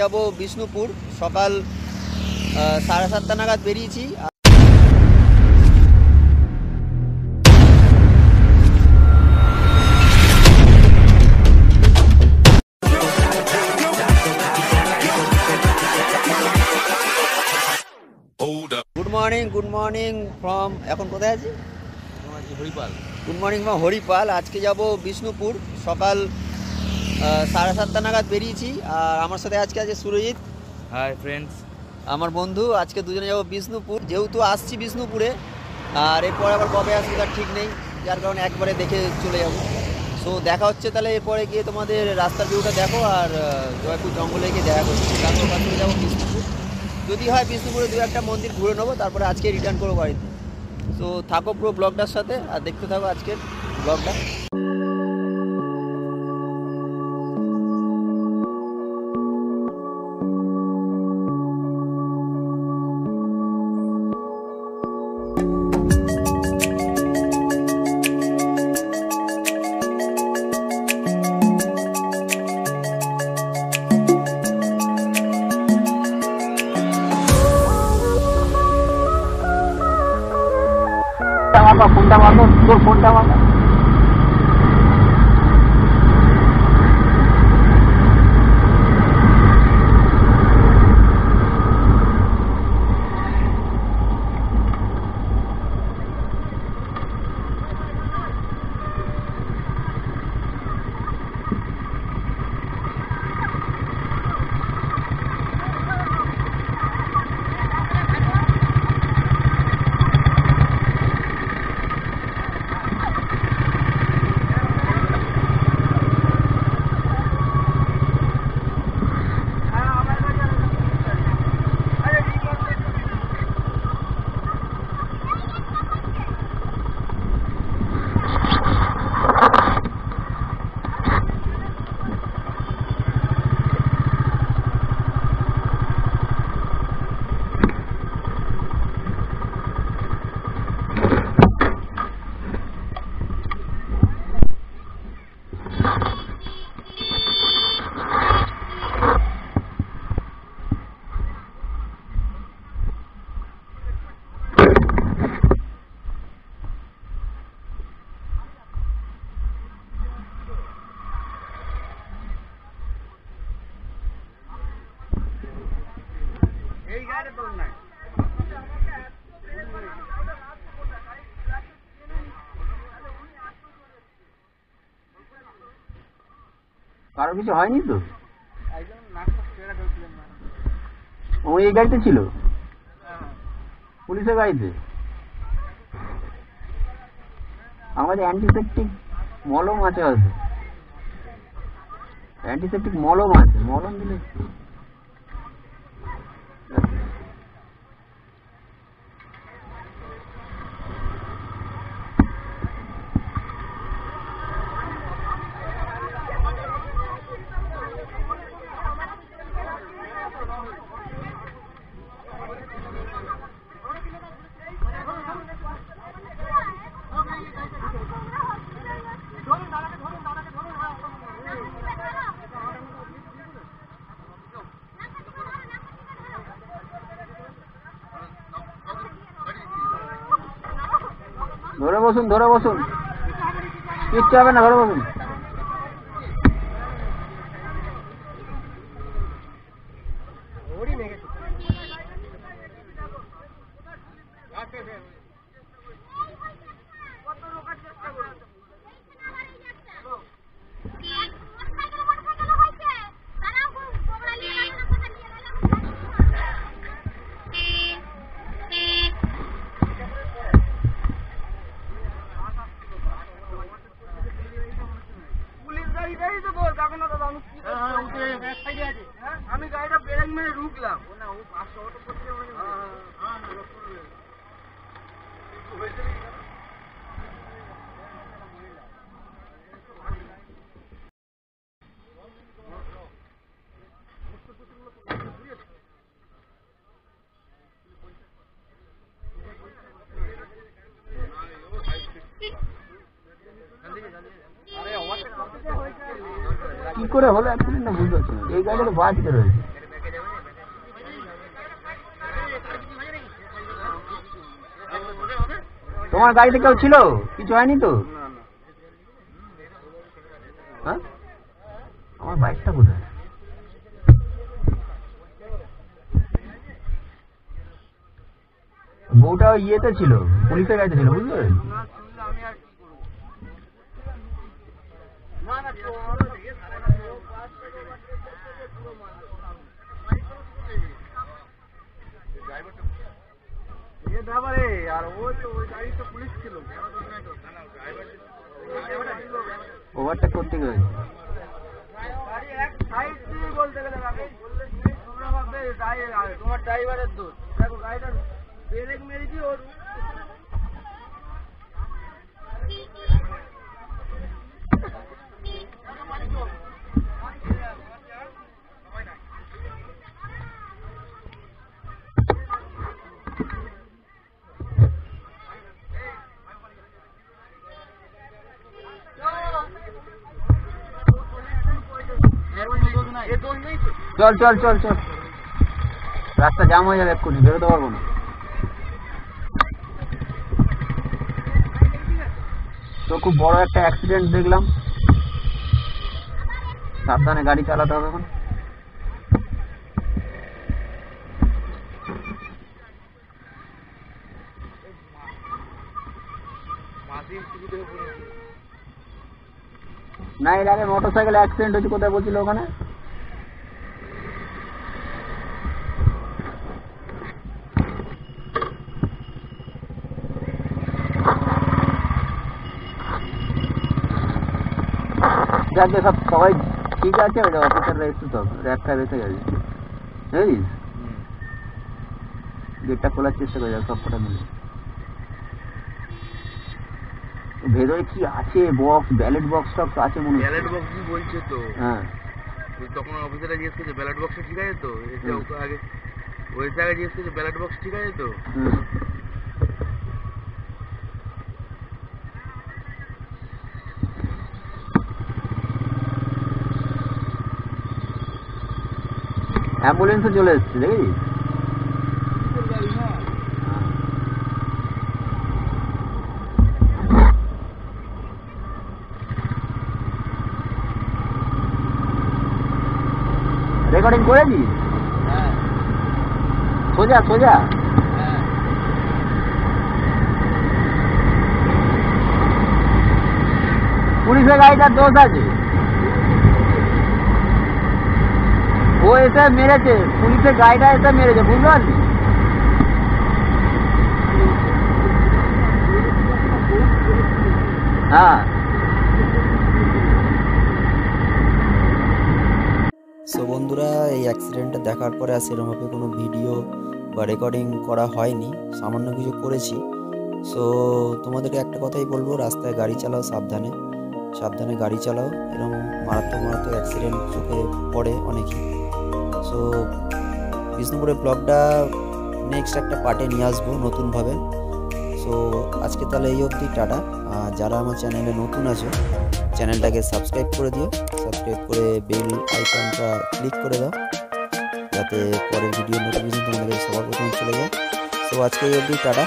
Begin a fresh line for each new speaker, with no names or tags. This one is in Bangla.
যাব বিষ্ণুপুর। সকাল সাড়ে সাতটা নাগাদ বেরিয়েছি। Good morning good morning from এখন কোথায় আছি
Haripal.
Good morning from Haripal. আজকে যাব বিষ্ণুপুর। সকাল সাড়ে সাতটা নাগাদ বেরিয়েছি আর আমার সাথে আজকে আছে সুরজিৎ।
হাই ফ্রেন্ডস
আমার বন্ধু আজকে দুজনে যাব বিষ্ণুপুর। যেহেতু আসছি বিষ্ণুপুরে আর এরপরে আবার কবে আসব তার ঠিক নেই যার কারণে একবারে দেখে চলে যাব। সো দেখা হচ্ছে তাহলে এরপরে গিয়ে তোমাদের রাস্তার ভিউটা দেখো আর জয়পুর জঙ্গলে গিয়ে দেখা করছি। তারপর ওখান থেকে যাব বিষ্ণুপুর। যদি হয় বিষ্ণুপুরে দু একটা মন্দির ঘুরে নেব তারপরে আজকে রিটার্ন করব বাড়িতে। সো থাকো পুরো ব্লগটার সাথে আর দেখতে থাকো আজকের ব্লগটা juntábamos, juntábamos, juntábamos. কারও কিছু হয়নি তো? ও এই গাড়িতে ছিল? পুলিশের গাড়িতে? আমাদের অ্যান্টিসেপটিক মলম আছে হয়তো। অ্যান্টিসেপটিক মলম আছে মলম দিলে ধরে বসুন ধরে বসুন। কিচ্ছু হবে না ধরে বসুন।
আমি গাড়িটা ব্রেক মেরে ঢুকলাম কি করে হলো অ্যাক্সিডেন্ট না বুঝতে পারছি এই গাড়িটা বাজকে রয়েছে?
তোমার গাড়িতে কেউ ছিল? কিছু হয়নি তো? হ্যাঁ? আমার বাইকটা কোথায়? বউটা ওই ইয়েতে ছিল পুলিশের গাড়িতে ছিল
বুঝলে? ব্যাপারে আর ওই ওই গাড়ি তো পুলিশ ছিল
ওভারটেক করতে গেছে
গাড়ি এক সাইড দিয়ে বলতে গেলে তোমরা ভাববে তোমার ড্রাইভারের দোষ। দেখো গাড়িটা ব্রেক মেরেছি ওর।
চল চল চল চল। রাস্তা জাম হয়ে যাবে এক্ষুনি, বেরোতে পারব না। তো খুব বড় একটা অ্যাক্সিডেন্ট দেখলাম। সাবধানে গাড়ি চালাতে হবে এখন। না, এর আগে মোটর সাইকেল অ্যাক্সিডেন্ট হয়েছে, কোথায় বলছিল ওখানে? যাকে সব সবাই ঠিক আছে ওই অফিসাররা এসছে তো র্যাপ ফ্যাপ এসে গেছে। বুঝিস গেটটা খোলার চেষ্টা করে যাও সব কটা মিলে। ভেতরে কি আছে? বক্স ব্যালেট বক্স টক্স আছে মনে
ব্যালেট বক্স বলছে তো?
হ্যাঁ।
তখন অফিসাররা জিজ্ঞেস করছে ব্যালট বক্সটা ঠিক আছে তো? এসে আগে ওই এসে আগে জিজ্ঞেস করছে ব্যালট বক্স ঠিক আছে তো?
অ্যাম্বুলেন্সও চলে এসছে দেখেছিস রেকর্ডিং করেছিস?
হ্যাঁ।
সোজা সোজা। পুলিশের গাড়িটার দোষ আছে? ও এসে মেরেছে, পুলিশের গাড়িটা এসে মেরেছে, বুঝতে পারলি? হ্যাঁ।
সো বন্ধুরা, এই অ্যাক্সিডেন্টটা দেখার পরে আর সেরকমভাবে কোনো ভিডিও বা রেকর্ডিং করা হয়নি, সামান্য কিছু করেছি। সো তোমাদেরকে একটা কথাই বলব, রাস্তায় গাড়ি চালাও সাবধানে। সাবধানে গাড়ি চালাও এরকম মারাত্মক মারাত্মক অ্যাক্সিডেন্ট চোখে পড়ে অনেকই। সো বিষ্ণুপুরের ব্লগটা নেক্সট একটা পার্টে নিয়ে আসব নতুনভাবে। সো আজকে তাহলে এই অবধি, টাটা। আর যারা আমার চ্যানেলে নতুন আছো চ্যানেলটাকে সাবস্ক্রাইব করে দিও। সাবস্ক্রাইব করে বেল আইকনটা ক্লিক করে দাও। যাতে পরের ভিডিও নোটিফিকেশন তোমাদের সবার প্রথমে চলে যায়। সো আজকে এই অবধি, টাটা।